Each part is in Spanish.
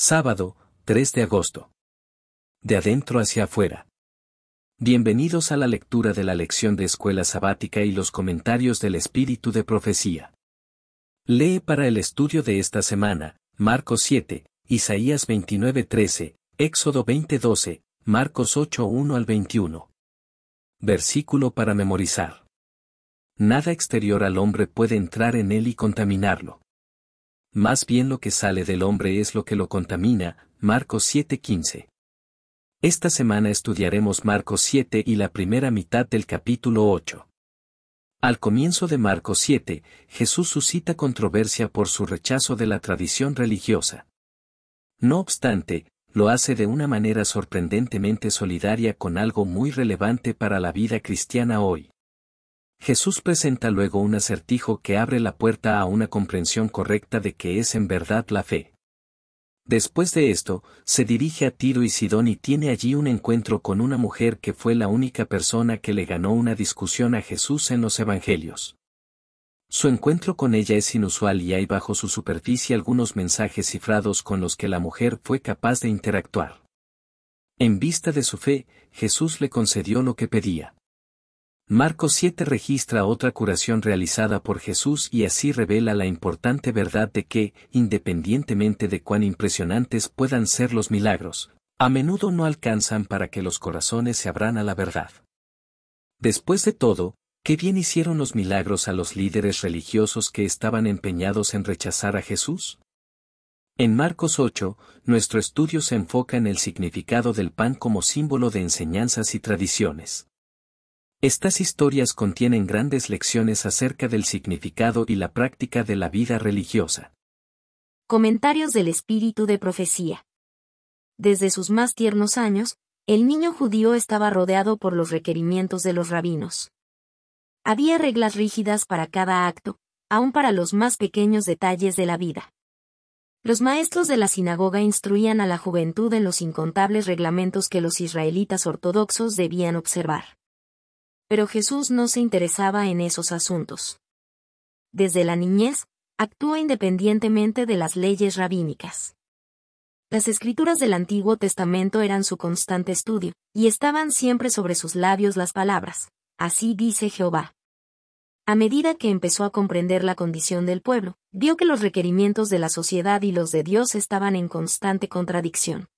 Sábado, 3 de agosto. De adentro hacia afuera. Bienvenidos a la lectura de la lección de escuela sabática y los comentarios del espíritu de profecía. Lee para el estudio de esta semana, Marcos 7, Isaías 29:13, Éxodo 20:12, Marcos 8:1 al 21. Versículo para memorizar. Nada exterior al hombre puede entrar en él y contaminarlo. Más bien lo que sale del hombre es lo que lo contamina, Marcos 7:15. Esta semana estudiaremos Marcos 7 y la primera mitad del capítulo 8. Al comienzo de Marcos 7, Jesús suscita controversia por su rechazo de la tradición religiosa. No obstante, lo hace de una manera sorprendentemente solidaria con algo muy relevante para la vida cristiana hoy. Jesús presenta luego un acertijo que abre la puerta a una comprensión correcta de qué es en verdad la fe. Después de esto, se dirige a Tiro y Sidón y tiene allí un encuentro con una mujer que fue la única persona que le ganó una discusión a Jesús en los Evangelios. Su encuentro con ella es inusual y hay bajo su superficie algunos mensajes cifrados con los que la mujer fue capaz de interactuar. En vista de su fe, Jesús le concedió lo que pedía. Marcos 7 registra otra curación realizada por Jesús y así revela la importante verdad de que, independientemente de cuán impresionantes puedan ser los milagros, a menudo no alcanzan para que los corazones se abran a la verdad. Después de todo, ¿qué bien hicieron los milagros a los líderes religiosos que estaban empeñados en rechazar a Jesús? En Marcos 8, nuestro estudio se enfoca en el significado del pan como símbolo de enseñanzas y tradiciones. Estas historias contienen grandes lecciones acerca del significado y la práctica de la vida religiosa. Comentarios del espíritu de profecía. Desde sus más tiernos años, el niño judío estaba rodeado por los requerimientos de los rabinos. Había reglas rígidas para cada acto, aun para los más pequeños detalles de la vida. Los maestros de la sinagoga instruían a la juventud en los incontables reglamentos que los israelitas ortodoxos debían observar pero Jesús no se interesaba en esos asuntos. Desde la niñez, actúa independientemente de las leyes rabínicas. Las escrituras del Antiguo Testamento eran su constante estudio, y estaban siempre sobre sus labios las palabras, así dice Jehová. A medida que empezó a comprender la condición del pueblo, vio que los requerimientos de la sociedad y los de Dios estaban en constante contradicción.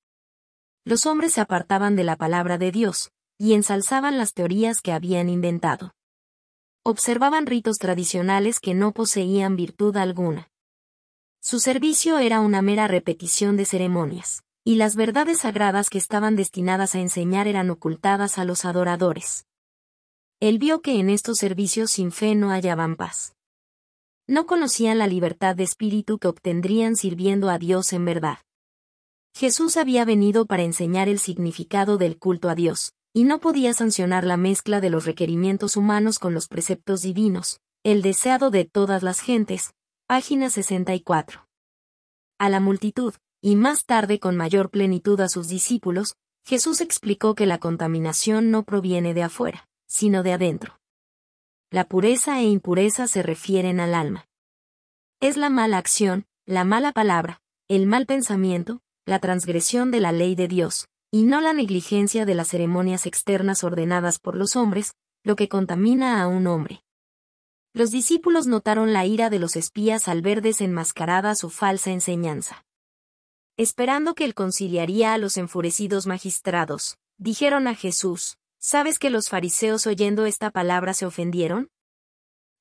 Los hombres se apartaban de la palabra de Dios, y ensalzaban las teorías que habían inventado. Observaban ritos tradicionales que no poseían virtud alguna. Su servicio era una mera repetición de ceremonias, y las verdades sagradas que estaban destinadas a enseñar eran ocultadas a los adoradores. Él vio que en estos servicios sin fe no hallaban paz. No conocían la libertad de espíritu que obtendrían sirviendo a Dios en verdad. Jesús había venido para enseñar el significado del culto a Dios, y no podía sancionar la mezcla de los requerimientos humanos con los preceptos divinos, el deseado de todas las gentes, página 64. A la multitud, y más tarde con mayor plenitud a sus discípulos, Jesús explicó que la contaminación no proviene de afuera, sino de adentro. La pureza e impureza se refieren al alma. Es la mala acción, la mala palabra, el mal pensamiento, la transgresión de la ley de Dios, y no la negligencia de las ceremonias externas ordenadas por los hombres, lo que contamina a un hombre. Los discípulos notaron la ira de los espías al ver desenmascarada su falsa enseñanza. Esperando que él conciliaría a los enfurecidos magistrados, dijeron a Jesús, ¿sabes que los fariseos oyendo esta palabra se ofendieron?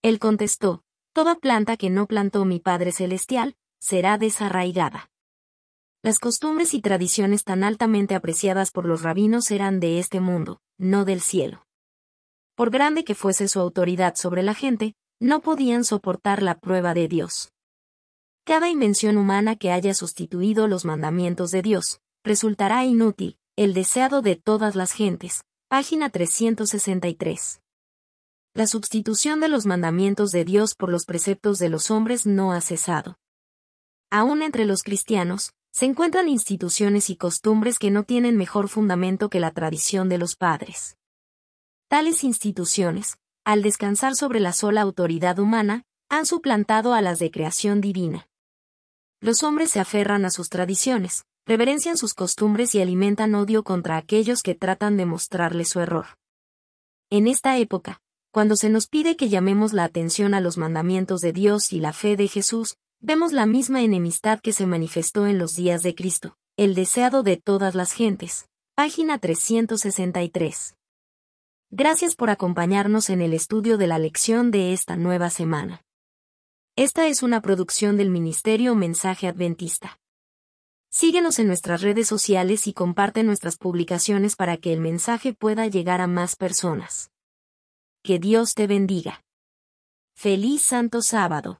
Él contestó, Toda planta que no plantó mi Padre Celestial, será desarraigada. Las costumbres y tradiciones tan altamente apreciadas por los rabinos eran de este mundo, no del cielo. Por grande que fuese su autoridad sobre la gente, no podían soportar la prueba de Dios. Cada invención humana que haya sustituido los mandamientos de Dios, resultará inútil, el deseado de todas las gentes. Página 363. La sustitución de los mandamientos de Dios por los preceptos de los hombres no ha cesado. Aún entre los cristianos, se encuentran instituciones y costumbres que no tienen mejor fundamento que la tradición de los padres. Tales instituciones, al descansar sobre la sola autoridad humana, han suplantado a las de creación divina. los hombres se aferran a sus tradiciones, reverencian sus costumbres y alimentan odio contra aquellos que tratan de mostrarle su error. En esta época, cuando se nos pide que llamemos la atención a los mandamientos de Dios y la fe de Jesús, vemos la misma enemistad que se manifestó en los días de Cristo, el deseado de todas las gentes. Página 363. Gracias por acompañarnos en el estudio de la lección de esta nueva semana. Esta es una producción del Ministerio Mensaje Adventista. Síguenos en nuestras redes sociales y comparte nuestras publicaciones para que el mensaje pueda llegar a más personas. Que Dios te bendiga. Feliz Santo Sábado.